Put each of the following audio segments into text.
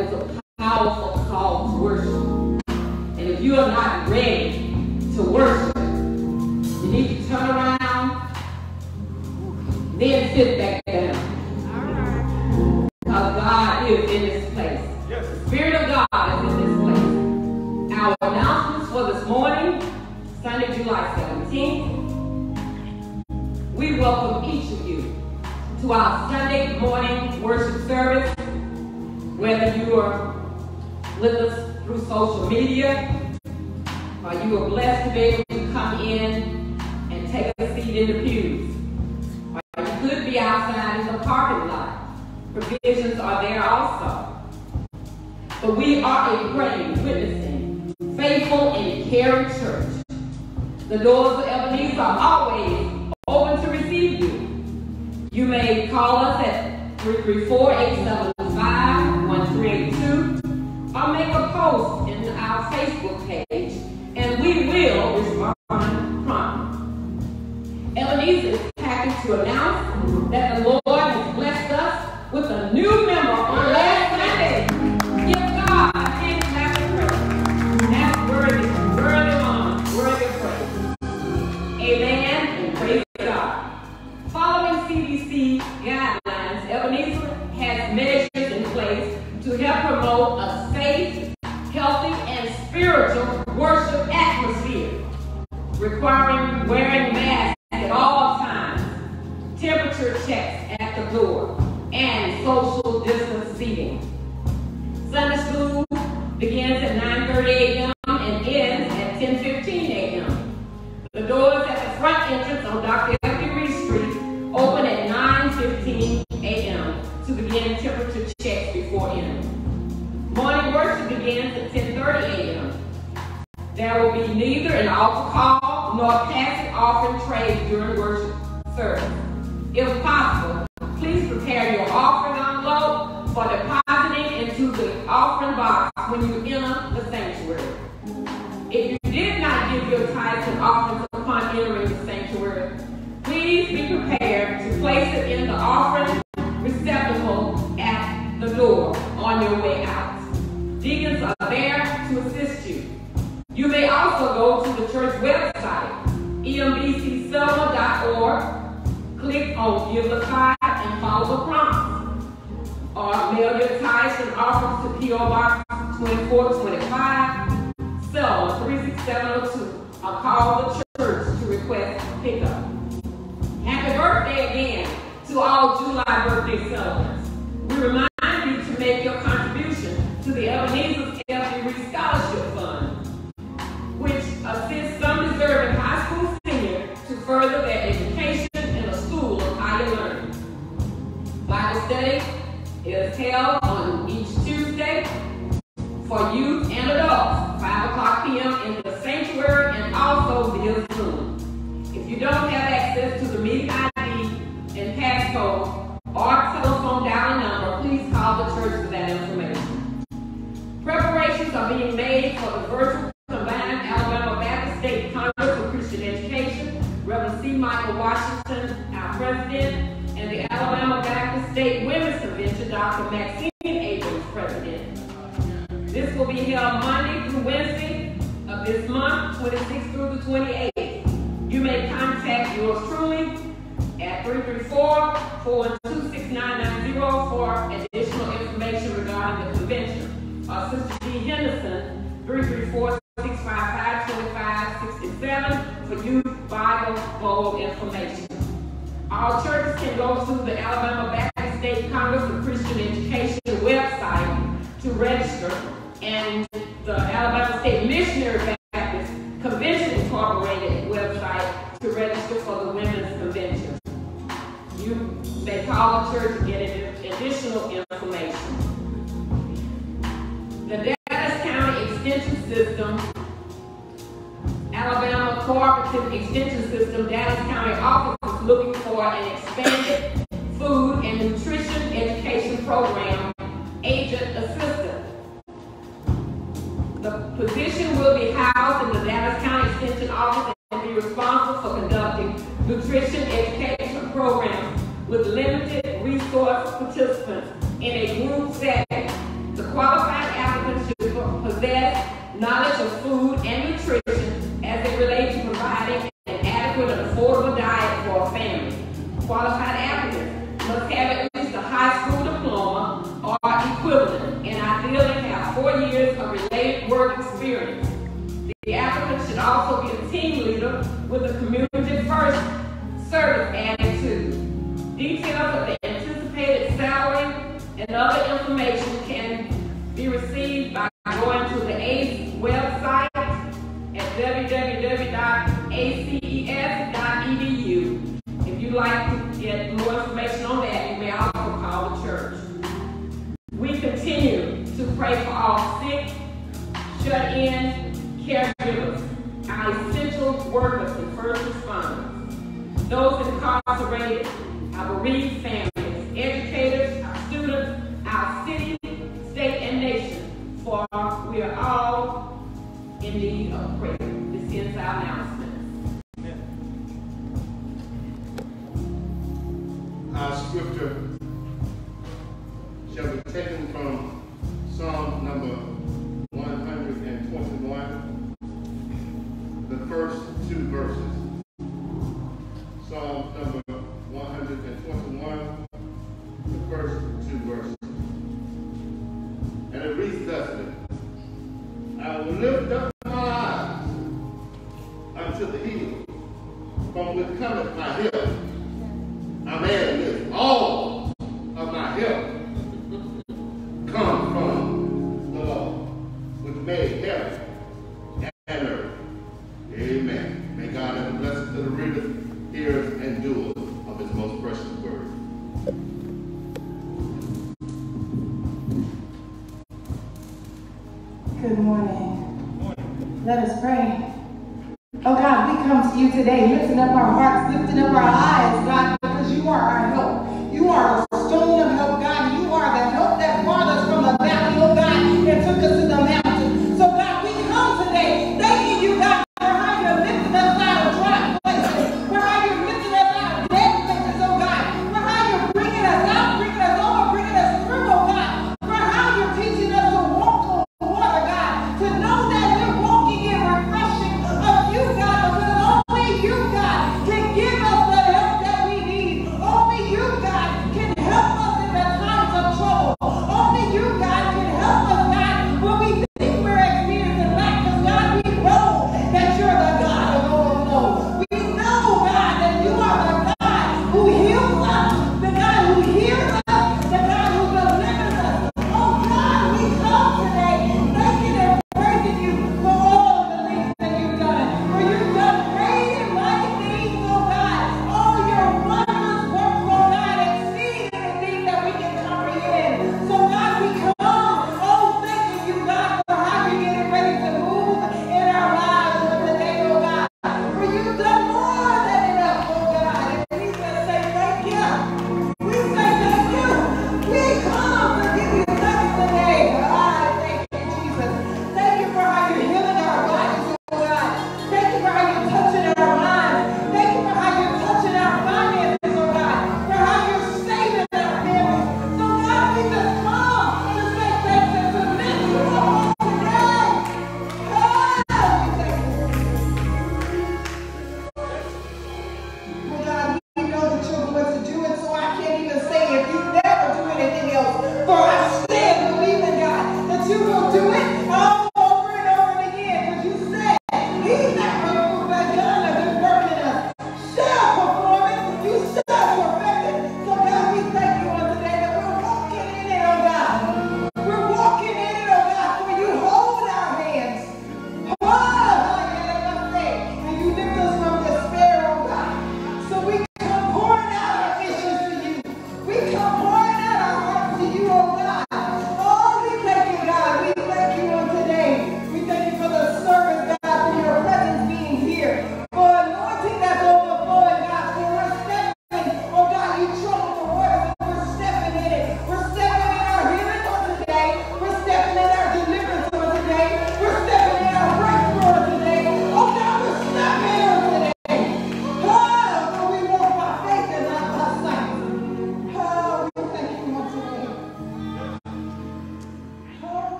It's a powerful call to worship. And if you are not ready to worship, you need to turn around, then sit back media off nor passive offering trays during worship service. If possible, please prepare your offering envelope for depositing into the offering box when you Congress of Christian Education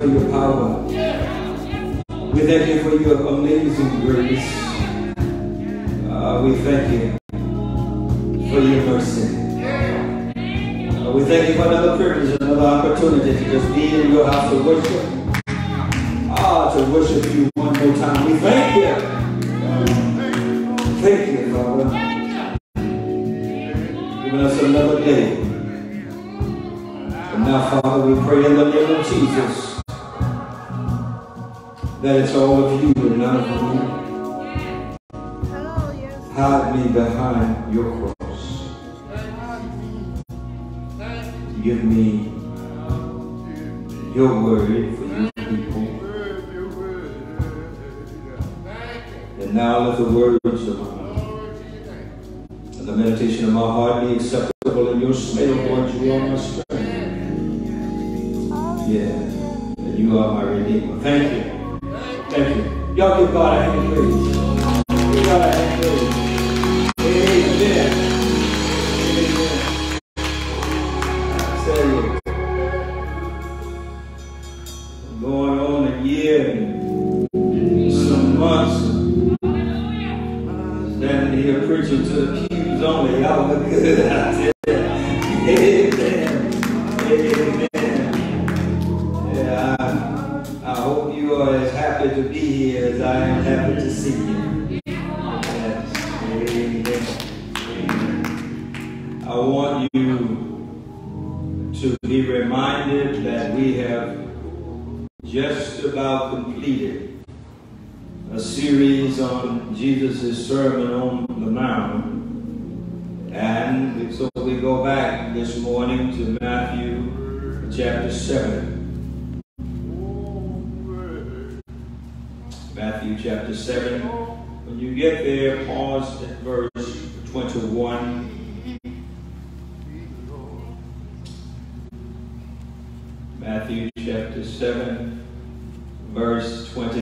for your power. We thank you for your amazing grace. Uh, we thank you for your mercy. Uh, we thank you for another privilege, another opportunity to just be in your house of worship. Ah, to worship you one more time. We thank you. Thank you, Father. Giving us another day. And now, Father, we pray in the name of Jesus that it's all of you and none of me. Hide me behind your cross. Give me your word for your people. And now let the words of my mouth and the meditation of my heart be acceptable in your sight, Lord. You are my strength. Yeah. And you are my redeemer. Thank you. Thank you. Y'all give God a hand please. Give God a hand praise. Sermon on the Mount. And so we go back this morning to Matthew chapter 7. Matthew chapter 7. When you get there, pause at verse 21. Matthew chapter 7, verse 21.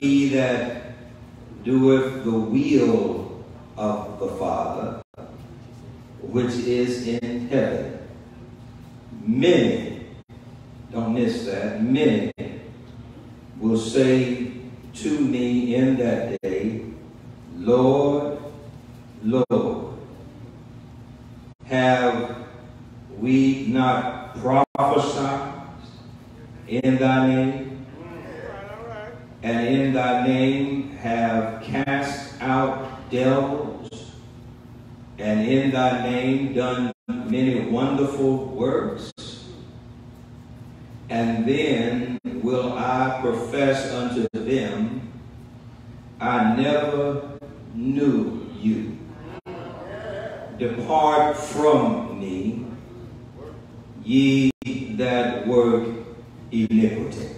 He that doeth the will of the Father, which is in heaven. Many, don't miss that, many will say to me in that day, Lord, Lord, have we not prophesied in thy name? And in thy name have cast out devils, and in thy name done many wonderful works? And then will I profess unto them, I never knew you. Depart from me, ye that work iniquity.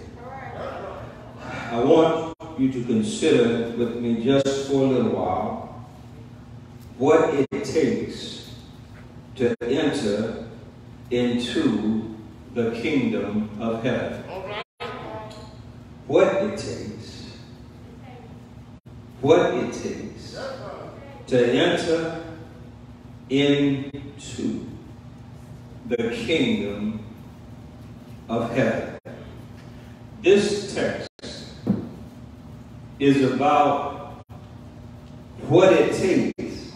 I want you to consider with me just for a little while what it takes to enter into the kingdom of heaven. What it takes, what it takes to enter into the kingdom of heaven. This text is about what it takes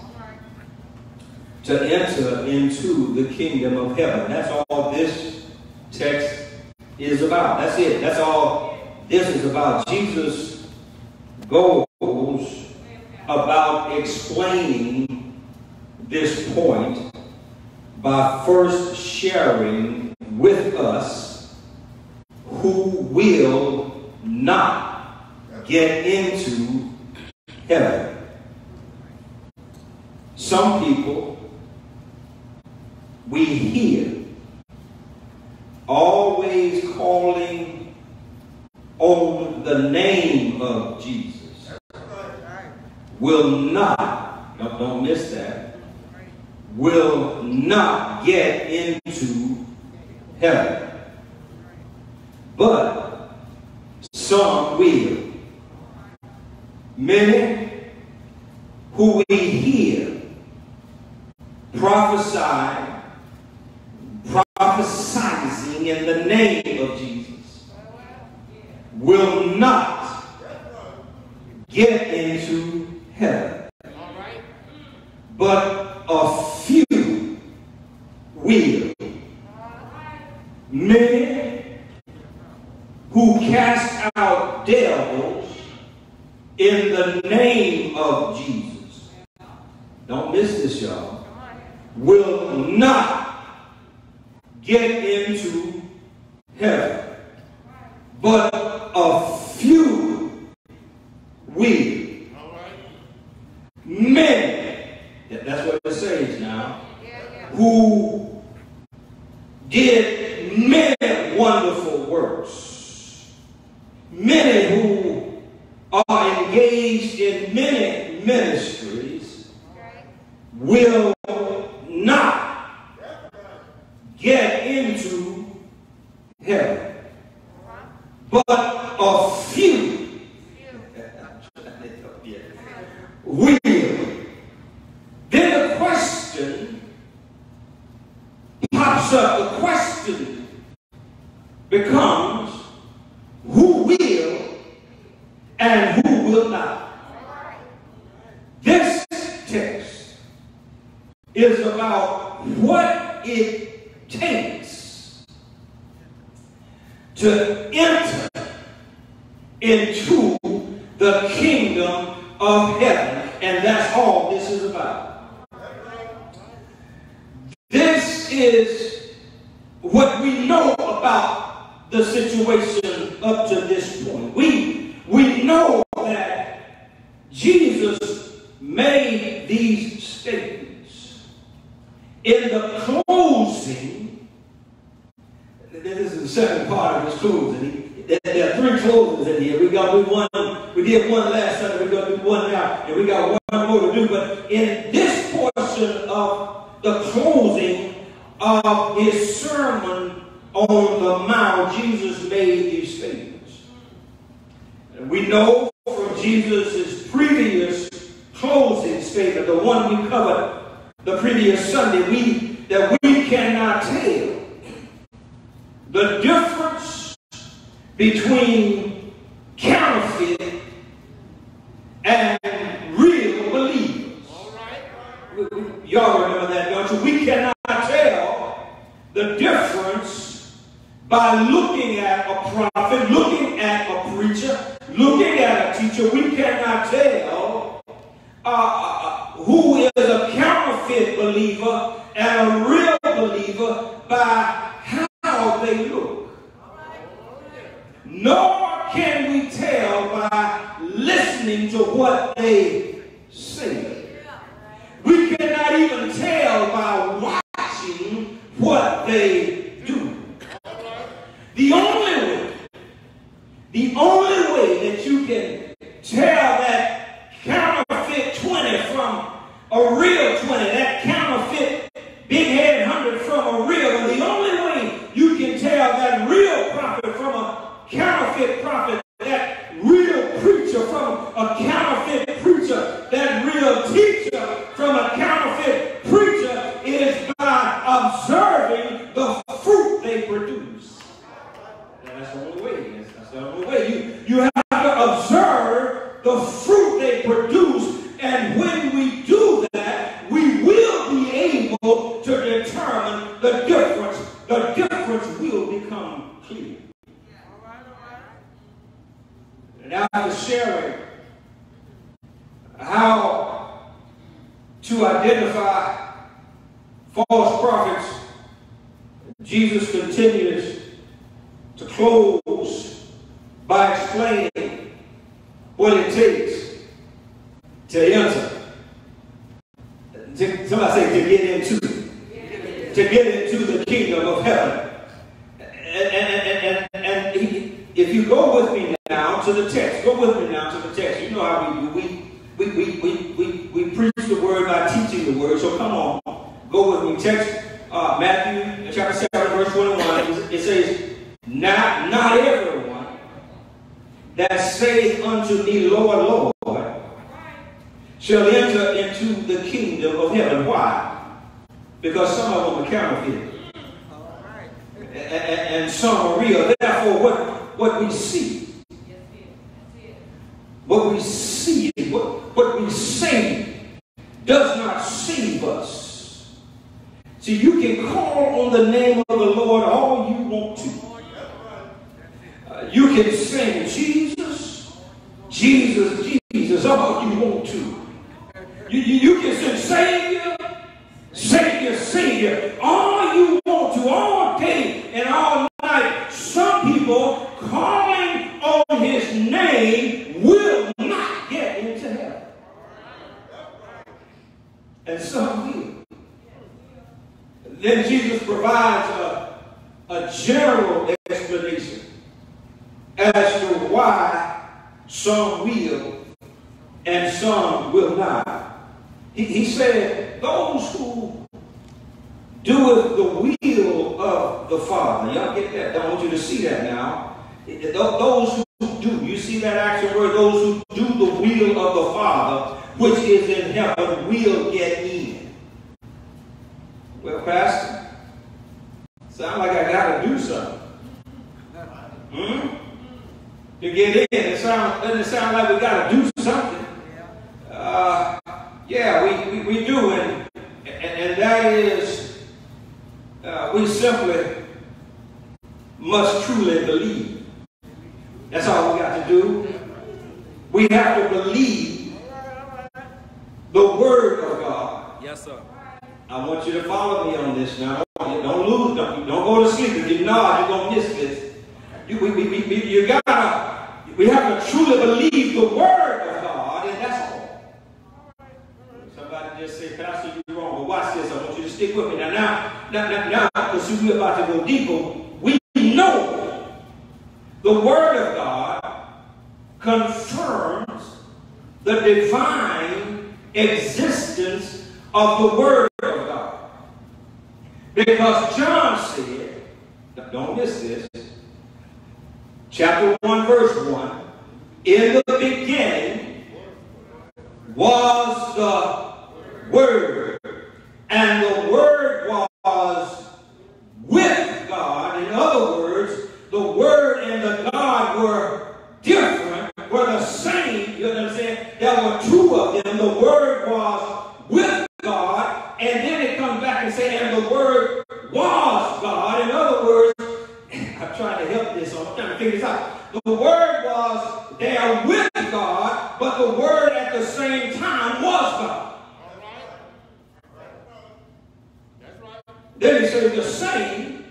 to enter into the kingdom of heaven. That's all this text is about. That's it. That's all this is about. Jesus goes about explaining this point by first sharing with us who will not get into heaven. Some people we hear always calling on the name of Jesus will not, don't, don't miss that, will not get into heaven. But some will. Many who we hear prophesy, prophesying in the name of Jesus will not get into heaven. But a few will. Many who cast out devils the name of Jesus. Don't miss this, y'all. Will not get into heaven. But a few will. Many, that's what it says now, who did many wonderful works. Many who are engaged in many ministries will not get into heaven. But a few will. Then the question pops up. The question becomes who will and who will not. This text is about what it takes to enter into the kingdom of heaven. And that's all this is about. This is what we know about the situation up to this point. We, we know that Jesus made these statements. In the closing, this is the second part of his closing. There, there are three closings in here. We got to do one. We did one last Sunday. We're going to do one now. And we got one more to do. But in this portion of the closing of his sermon on the Mount, Jesus made these statements. And we know from Jesus' previous closing statement, the one we covered the previous Sunday, we that we cannot tell the difference between counterfeit and real believers. We- we- Y'all remember that, don't you? We cannot tell the difference by looking at a prophet, looking at a preacher, looking at a teacher. We cannot tell uh, uh, who is a counterfeit believer and a real believer by how they look. Nor can we tell by listening to what they say. We cannot even tell by watching what they do. The only way, the only way that you can tell that counterfeit 20 from a real 20, that counterfeit big head 100 from a real, and the only way you can tell that real prophet from a counterfeit prophet, that real preacher from a counterfeit preacher, that real teacher from a counterfeit preacher they produce. And that's the only way. That's, that's the only way. You, you have to observe the fruit they produce. And when we do that, we will be able to determine the difference. The difference will become clear. After sharing how to identify false prophets, Jesus continues to close by explaining what it takes to enter. To, somebody say to get into. To get into the kingdom of heaven. And, and, and, and, and he, if you go with me now to the text, go with me now to the text. You know how we do. We, we, we, we, we, we preach the word by teaching the word. So come on, go with me. Text uh, Matthew chapter 7, verse 21. It says, not, not everyone that saith unto me, Lord, Lord, shall enter into the kingdom of heaven. Why? Because some of them are counterfeit. And, and, and some are real. Therefore, what, what we see, what we see, what, what we say does not save us. See, you can call on the name of the Lord all you want to. Uh, you can sing Jesus, Jesus, Jesus all you want to. You, you, you can sing Savior, Savior, Savior, all you want to, all day and all night. Some people calling on his name will not get into heaven. And some will. Then Jesus provides a, a general explanation as to why some will and some will not. He, he said, those who doeth the will of the Father. Y'all get that? I want you to see that now. Those who do, you see that action word, those who do the will of the Father, which is in heaven, will get in. Well, Pastor, sound like I got to do something. Hmm? To get in, it sound, doesn't it sound like we got to do something? Uh, yeah, we, we, we do, and, and, and that is, uh, we simply must truly believe. That's all we got to do. We have to believe the Word of God. Yes, sir. I want you to follow me on this now. Don't lose, don't, don't go to sleep. If you nod, you're going to miss this. You, we, we, we, you gotta, we have to truly believe the Word of God, and that's all. Somebody just say, Pastor, you're wrong. But watch this. I want you to stick with me. Now, now, now, now, now because we're about to go deeper, we know the Word of God confirms the divine existence of the Word of God. Because John said, don't miss this, chapter 1, verse 1, in the beginning was the Word, and the Word was with God. In other words, the Word and the God were different, were the same. You saying? There were two of them. The Word was with God, and then it comes back and say, and the Word was God. In other words, I'm trying to help this, I'm trying to figure this out. The Word was there with God, but the Word at the same time was God. That's right. Then he said the same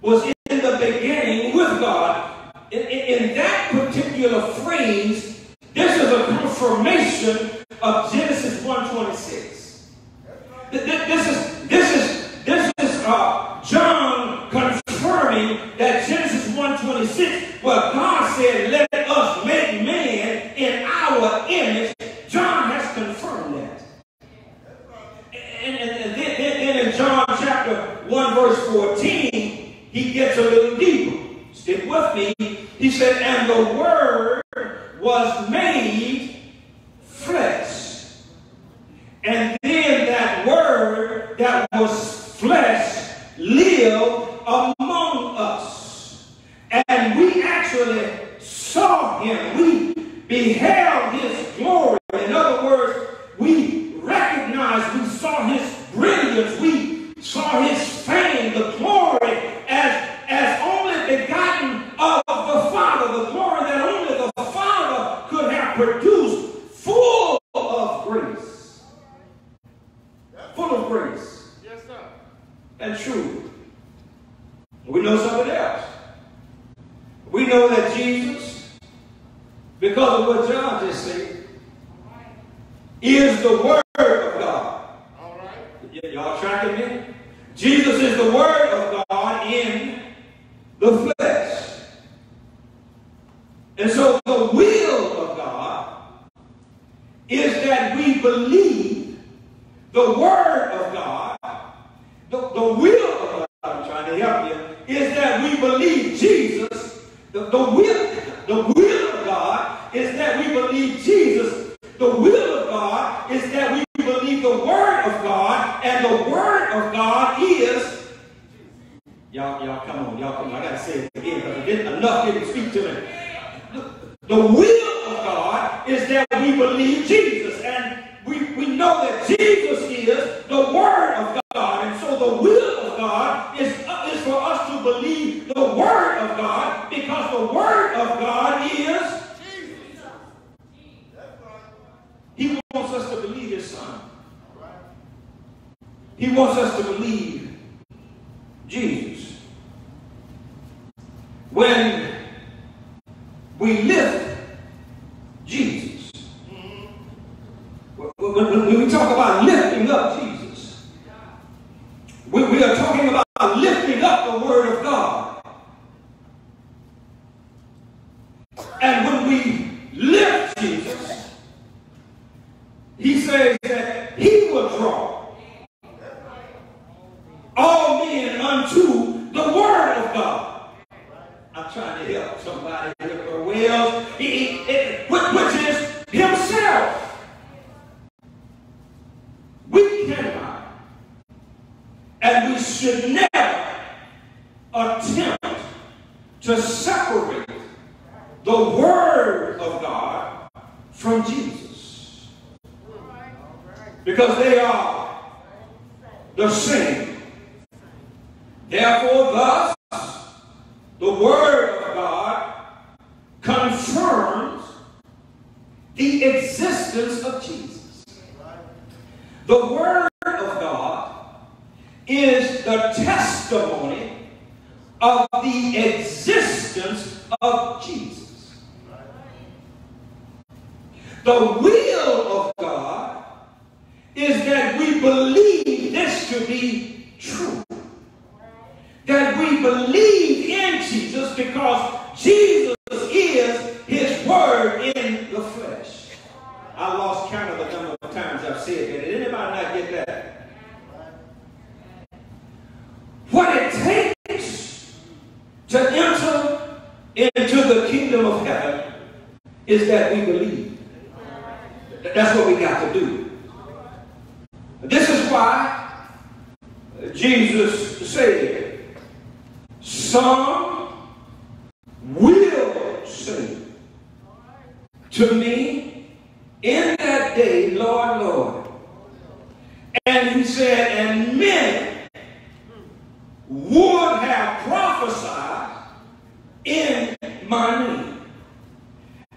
was in the beginning with God. In, in, in that particular phrase, this is a confirmation of Genesis 1:26. Th- th- This is this is this is uh, John confirming that Genesis 1:26, where God said, "Let us make man in our image." John has confirmed that. And, and, and then, then in John chapter 1, verse 14, he gets a little deeper. Stick with me. He said, And the Word was made was flesh lived among us. And we actually saw him. We beheld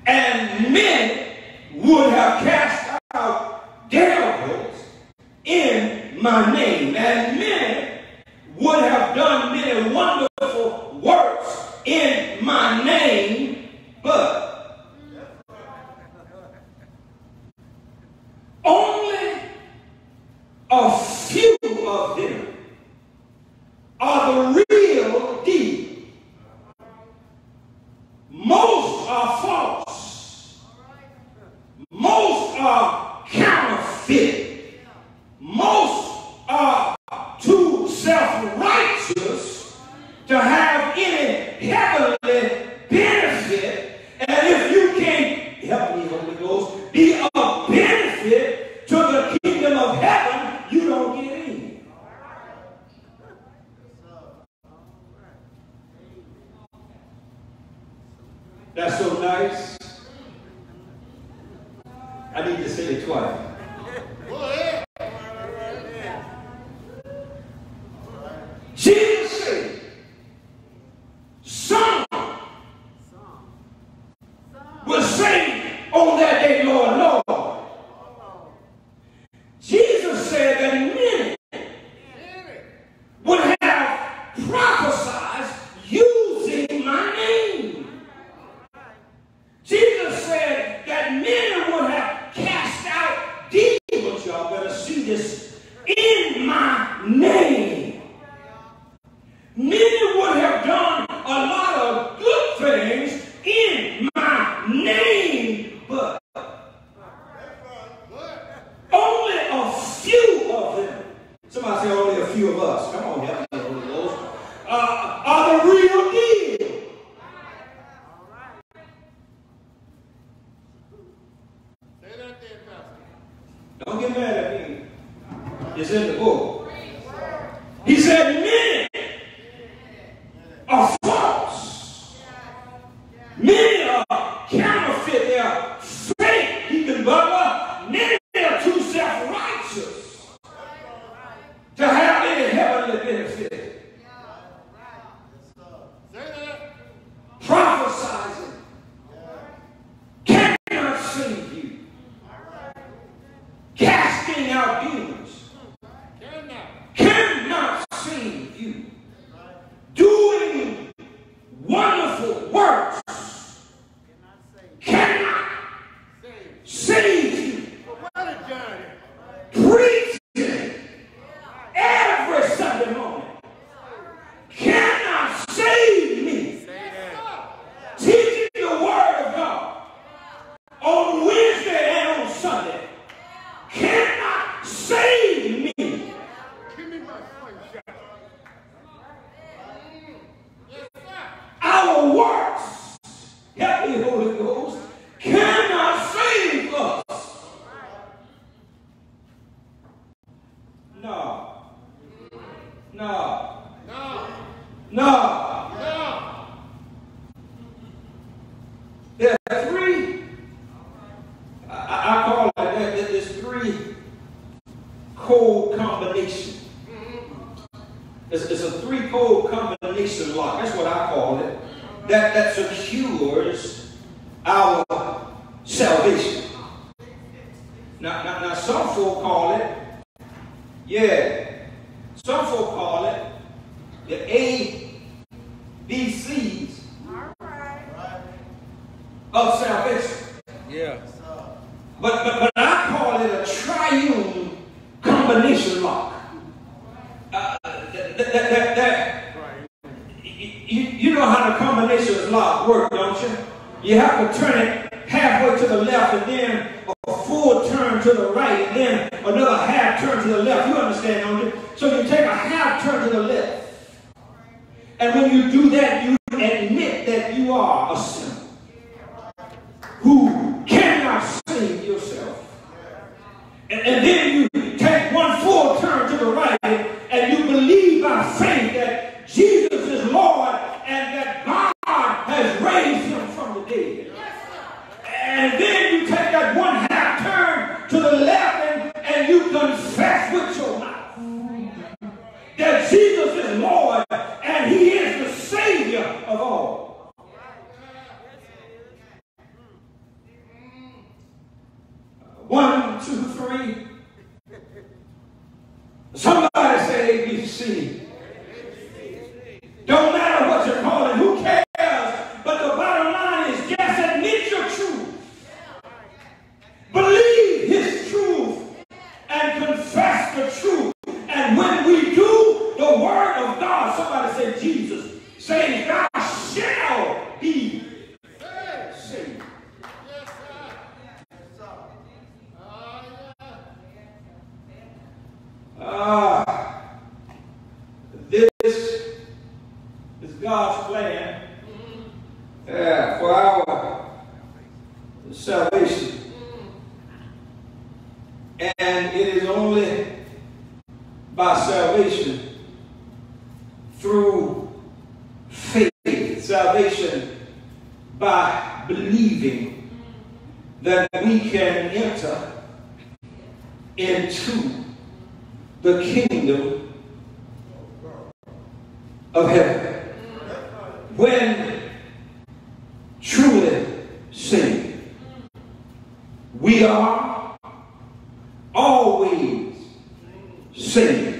And men would have cast out devils in my name. And men is in the book. He said, "Men." You know how the combination lock work, don't you? You have to turn it halfway to the left and then a full turn to the right and then another half turn to the left. You understand, don't you? So you take a half turn to the left. And when you do that, you admit that you are a sinner. One saved.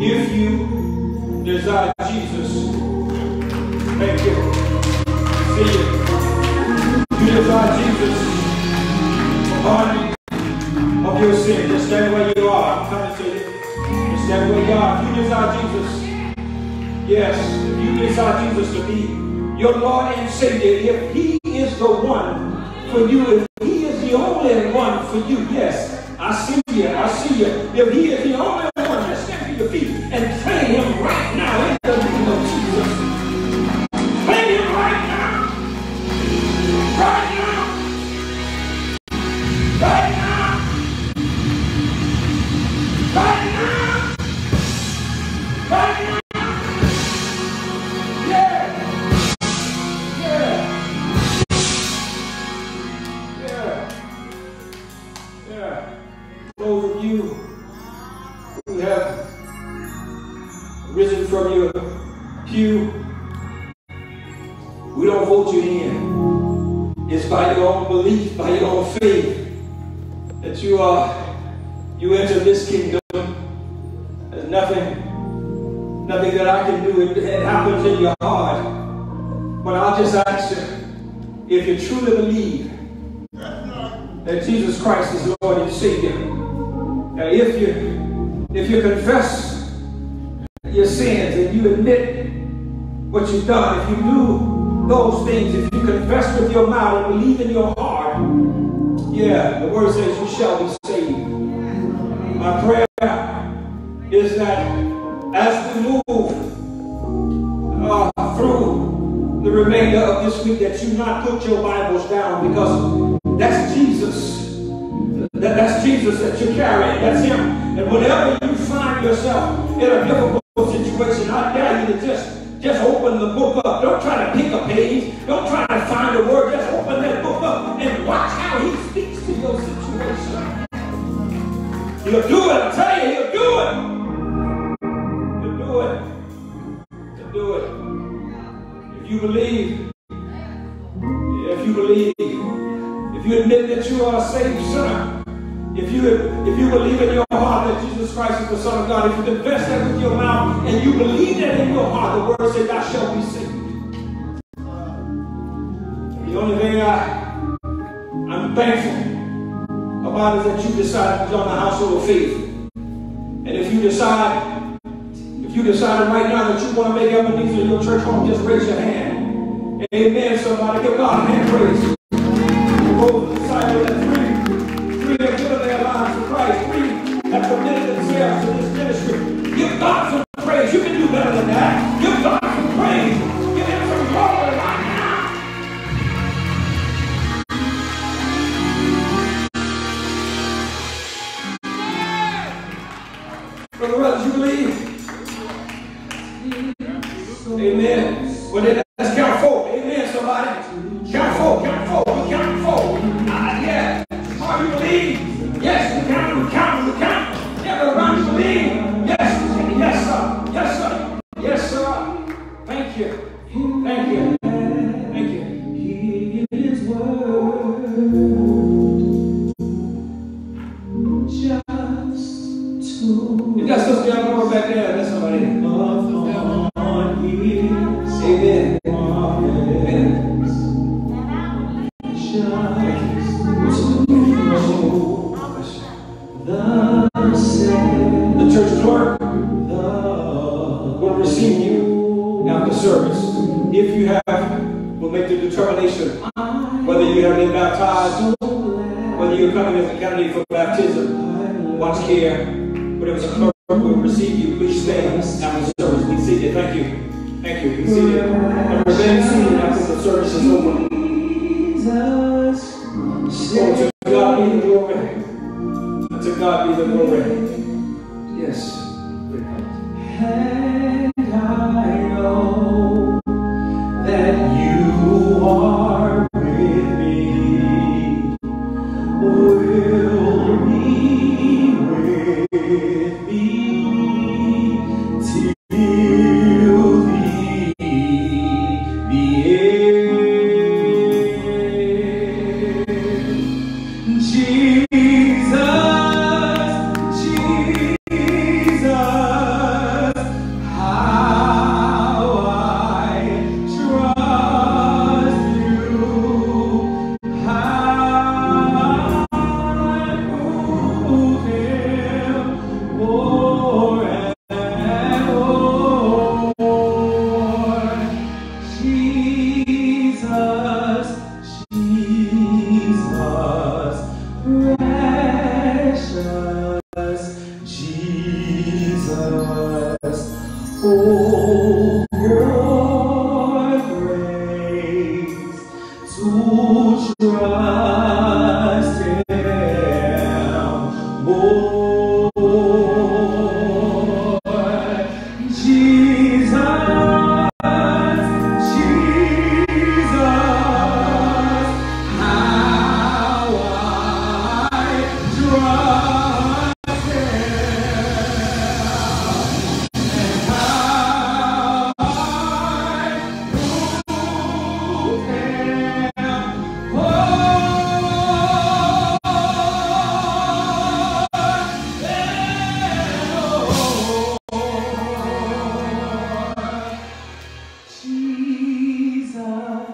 If you desire Jesus, thank you. See you. You desire Jesus pardon of your sin. Just stand where you are. I'm coming to you. Just stand where you are. If you desire Jesus, yes, if you desire Jesus to be your Lord and Savior, if He is the one for you, if He is the only one for you, yes, I see you, I see you. If He is the only truly believe that Jesus Christ is Lord and Savior, and if you if you confess your sins and you admit what you've done, if you do those things, if you confess with your mouth and believe in your heart, yeah, the word says you shall be saved. My prayer is that as we move uh, through remainder of this week, that you not put your Bibles down because that's Jesus. That, that's Jesus that you're carrying. That's Him. And whenever you find yourself in a difficult situation, I dare you to just just open the book up. Don't try to pick a page. Don't try to find saved sinner, if you if you believe in your heart that Jesus Christ is the Son of God, if you confess that with your mouth and you believe that in your heart, the word says, "Thou shalt be saved." The only thing I I'm thankful about is that you decided to join the household of faith. And if you decide, if you decided right now that you want to make Ebenezer your church home, just raise your hand. Amen. Somebody give God a hand praise. Committed themselves this ministry. Give God some watch care, whatever the clerk will receive you, please stand after the service. Be seated. Thank you. Thank you. Be seated. And remain seated after the service is over. Jesus Oh, to God be the glory. To God be the glory. Jesus,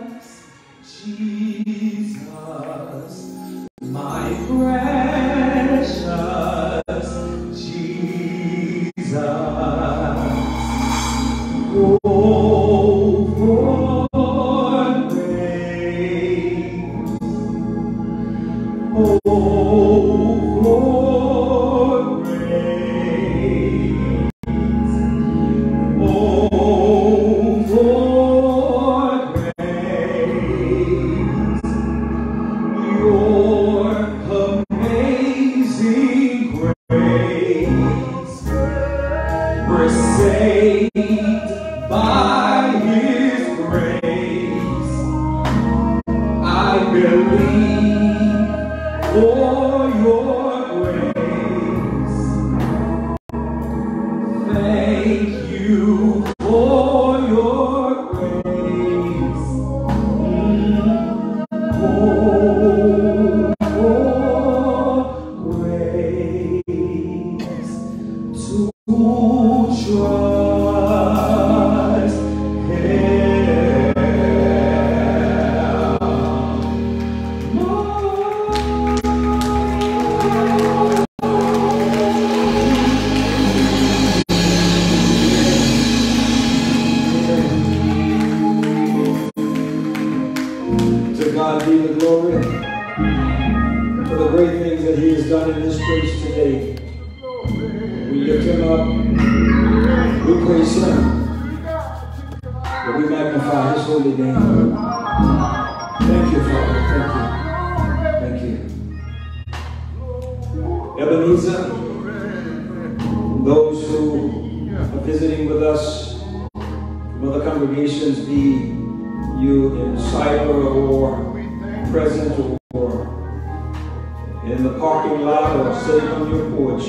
parking lot or sitting on your porch.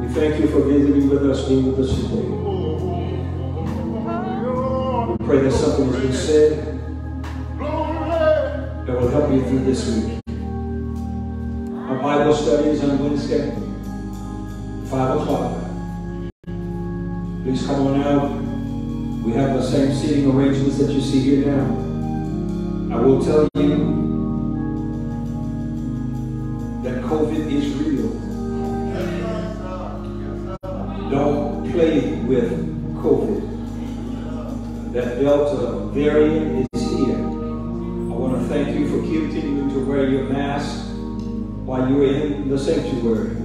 We thank you for visiting with us, being with us today. We pray that something has been said that will help you through this week. Our Bible studies on Wednesday, 5 o'clock. Please come on out. We have the same seating arrangements that you see here now. I will tell you is real. Don't play with COVID. That Delta variant is here. I want to thank you for continuing to wear your mask while you're in the sanctuary.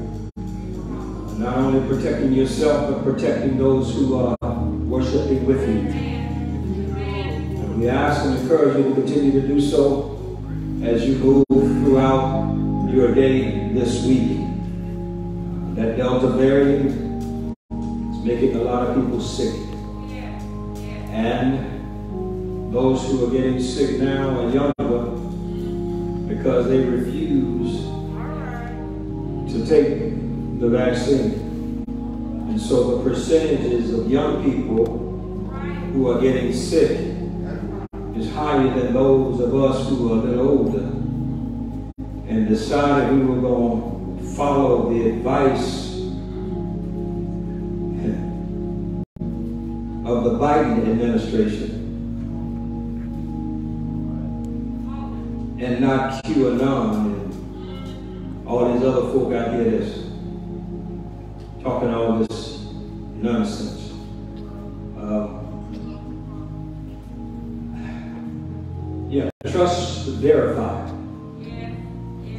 Not only protecting yourself, but protecting those who are worshiping with you. We ask and encourage you to continue to do so as you move your day this week. That Delta variant is making a lot of people sick. And those who are getting sick now are younger because they refuse to take the vaccine. And so the percentages of young people who are getting sick is higher than those of us who are a little older. And decided we were going to follow the advice of the Biden administration and not QAnon and all these other folk out here that's talking all this nonsense. Uh, yeah, trust verify.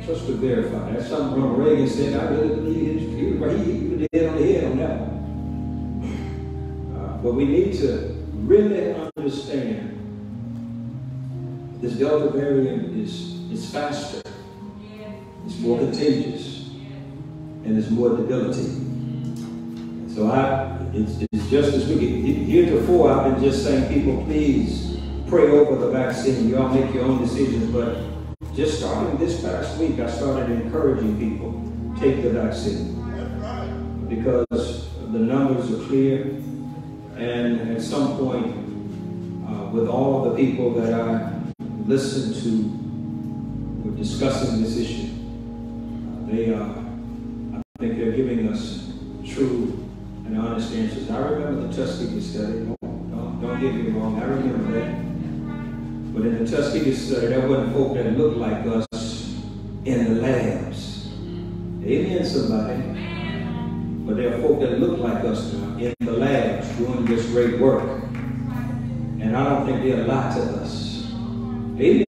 Trust to verify. That's something Ronald Reagan said. I really believe his view. But he even hit on the head on that. Uh, but we need to really understand this Delta variant is, is faster, it's more contagious, and it's more debilitating. So I, it's, it's just as we get heretofore, I've been just saying, people, please pray over the vaccine. You all make your own decisions, but just starting this past week, I started encouraging people take the vaccine because the numbers are clear, and at some point, uh, with all the people that I listened to were discussing this issue, uh, they are, I think they're giving us true and honest answers. I remember the Tuskegee study. Don't, don't get me wrong, I remember that. But in the Tuskegee study, there wasn't folk that looked like us in the labs. Amen, somebody. But there are folk that look like us in the labs doing this great work. And I don't think they'll to us. Amen.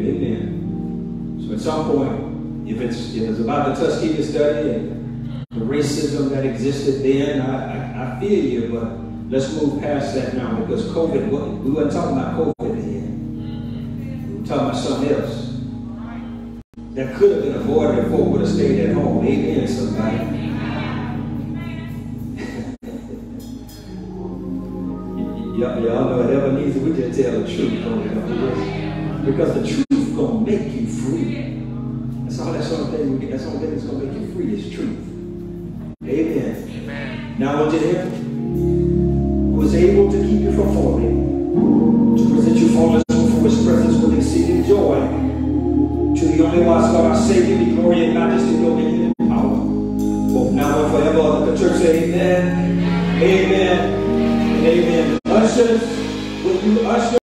Amen. So at some point, if it's if it's about the Tuskegee study and the racism that existed then, I, I, I feel you, but let's move past that now because COVID, we weren't talking about COVID then. We were talking about something else. That could have been avoided if folk would have stayed at home. Amen, somebody. Y'all, y'all know it ever needs we just tell the truth. Because the truth gonna make you free. That's all that's the only thing we get. That's only thing that's gonna make you free is truth. Amen. Amen. Now unto him who